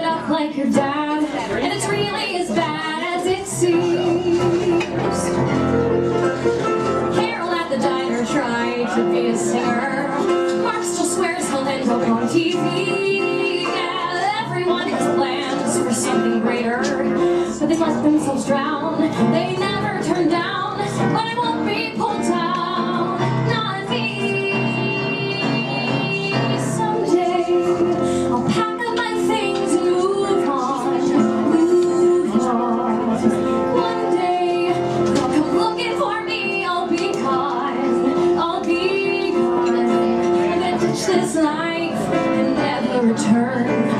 but not like her dad. And it's really as bad as it seems. Carol at the diner tried to be a singer. Mark still swears he'll end up on TV. Yeah, everyone has plans for something greater, but they let themselves drown. They turn.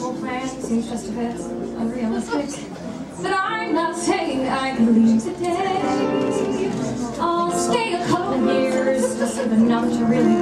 personal plan seems just a bit unrealistic. But I'm not saying I can leave today. I'll stay a couple years, just enough to really